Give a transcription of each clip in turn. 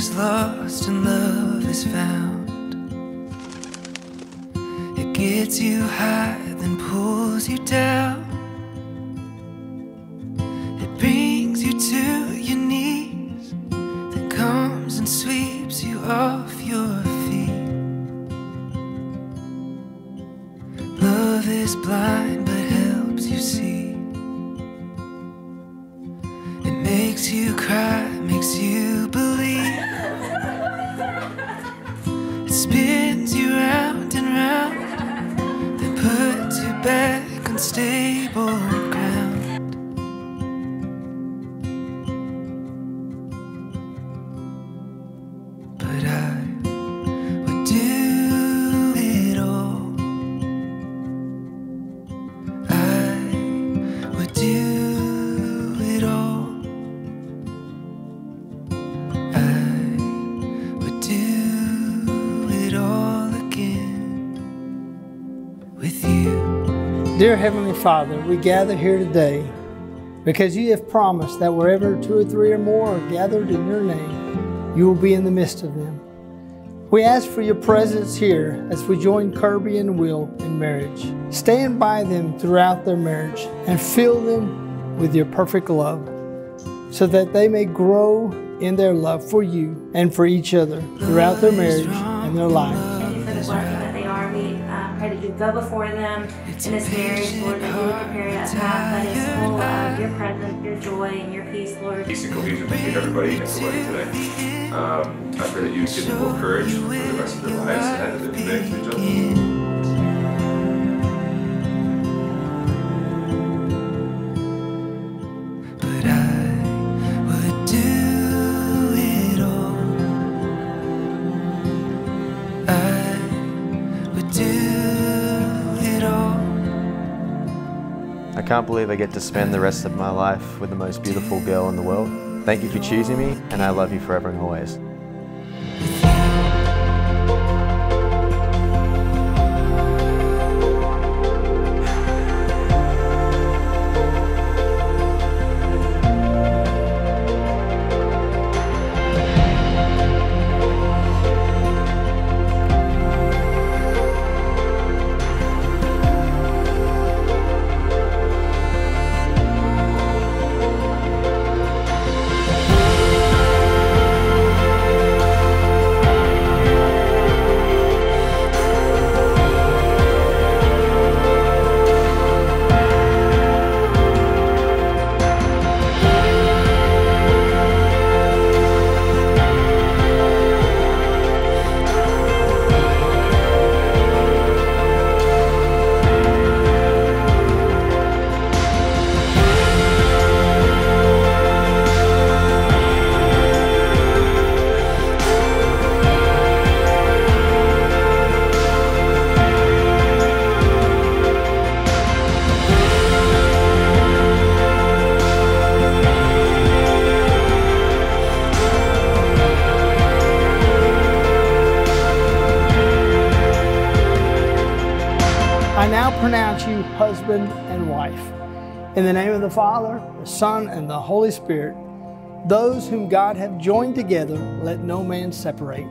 is lost and love is found. It gets you high, then pulls you down. It brings you to your knees, then comes and sweeps you off your feet. Love is blind, but helps you see. It makes you cry, Spins you round and round, then puts you back on Dear Heavenly Father, we gather here today because you have promised that wherever two or three or more are gathered in your name, you will be in the midst of them. We ask for your presence here as we join Kirby and Will in marriage. Stand by them throughout their marriage and fill them with your perfect love so that they may grow in their love for you and for each other throughout their marriage and their life. Thank you for that they are. We pray that you go before them in this marriage, Lord, that you would prepare that path that is full of your presence, your joy, and your peace, Lord. peace and cohesion between everybody in the wedding today. Um, I pray that you give them more courage for the rest of their lives and that they connect to each other. I can't believe I get to spend the rest of my life with the most beautiful girl in the world. Thank you for choosing me, and I love you forever and always. Pronounce you husband and wife. In the name of the Father, the Son, and the Holy Spirit, those whom God have joined together, let no man separate.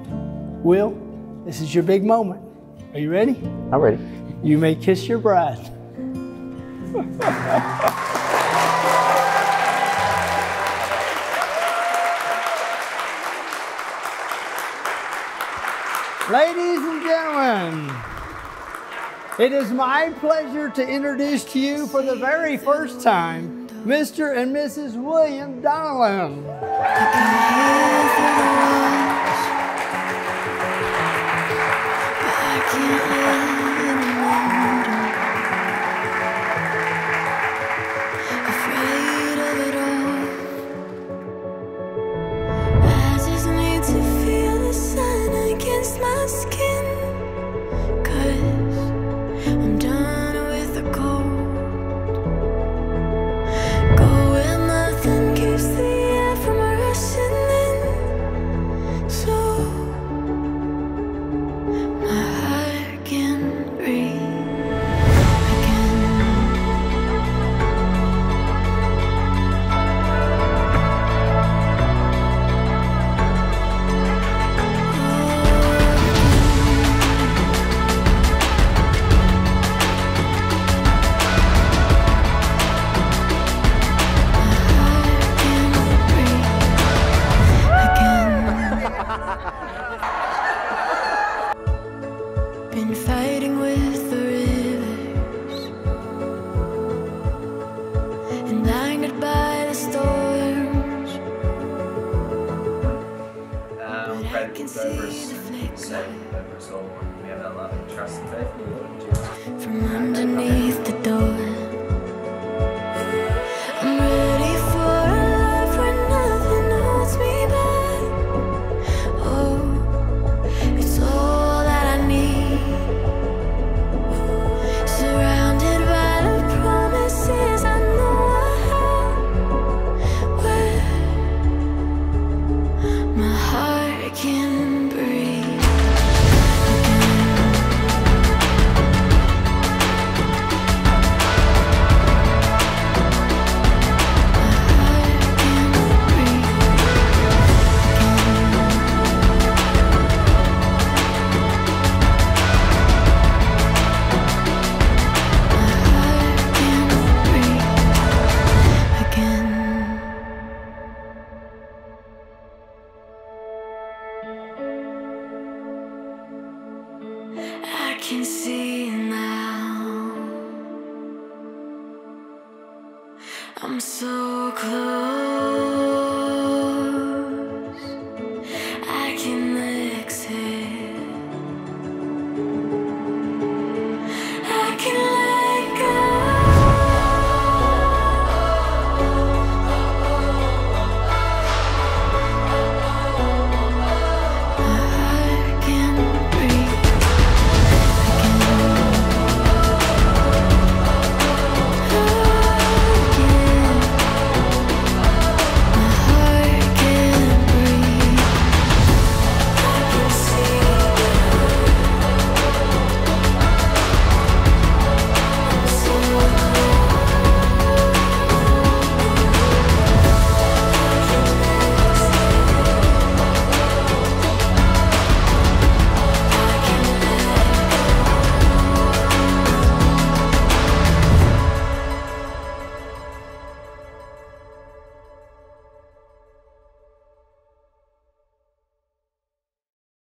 Will, this is your big moment. Are you ready? I'm ready. You may kiss your bride. Ladies and gentlemen, it is my pleasure to introduce to you for the very first time Mr. and Mrs. William Donlan. Verse 7, that verse 01. We have trust and faith in the Lord Jesus. from underneath the door. Can see now. I'm so close.